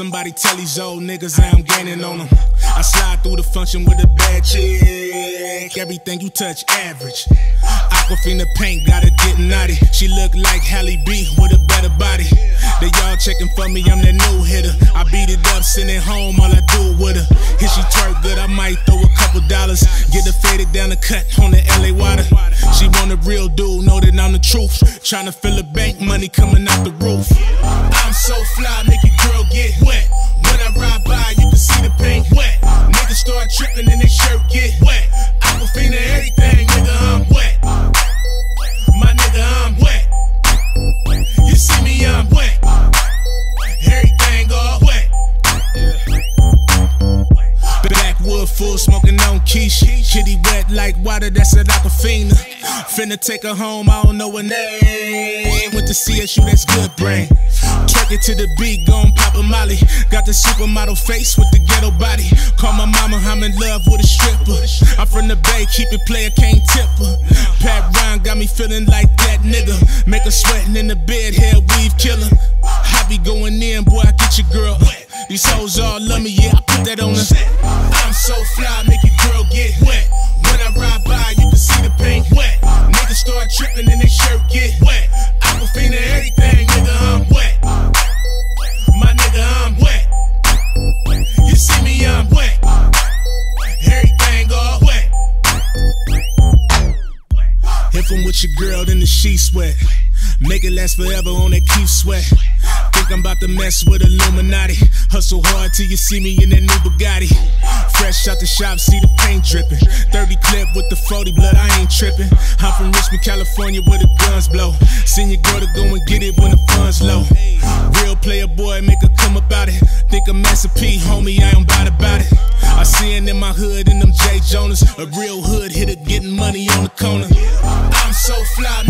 Somebody tell these old niggas I'm gaining on them. I slide through the function with a bad chick. Everything you touch, average. Aquafina paint, gotta get naughty. She look like Halle B with a better body. They all checking for me, I'm that new hitter. I beat it up, send it home, all I do with her. If she twerk good, I might throw a couple dollars. Get her faded down the cut on the LA water. She want a real dude, know that I'm the truth. Tryna fill a bank, money coming out the roof. I'm fly, make your girl get wet. When I ride by, you can see the paint wet. Niggas start tripping and they shirt get wet. Aquafina, everything, full smoking on quiche. Kitty wet like water, that's an aquafina. Finna take her home, I don't know her name. Went to CSU, that's good brain. Twerk it to the beat, gon' pop a molly. Got the supermodel face with the ghetto body. Call my mama, I'm in love with a stripper. I'm from the bay, keep it player, can't tip her. Pat Ryan got me feeling like that nigga. Make her sweating in the bed, hair weave killer. I be going in, boy, I get your girl. These hoes all love me, yeah, I put that on her. I'm so fly, make your girl get wet. When I ride by, you can see the paint wet. Niggas start tripping and they shirt get wet. Aquafina, everything, nigga, I'm wet. My nigga, I'm wet. You see me, I'm wet. Everything all wet. If I'm with your girl, then the sheets wet. Make it last forever on that keep sweat. To mess with Illuminati. Hustle hard till you see me in that new Bugatti. Fresh out the shop, see the paint dripping. 30 clip with the 40 blood, I ain't tripping. I'm from Richmond, California, where the guns blow. Send your girl to go and get it when the funds low. Real player boy, make her come about it. Think I'm P, homie, I ain't bad about it. I see it in my hood, in them J. Jonas. A real hood hitter getting money on the corner. I'm so fly,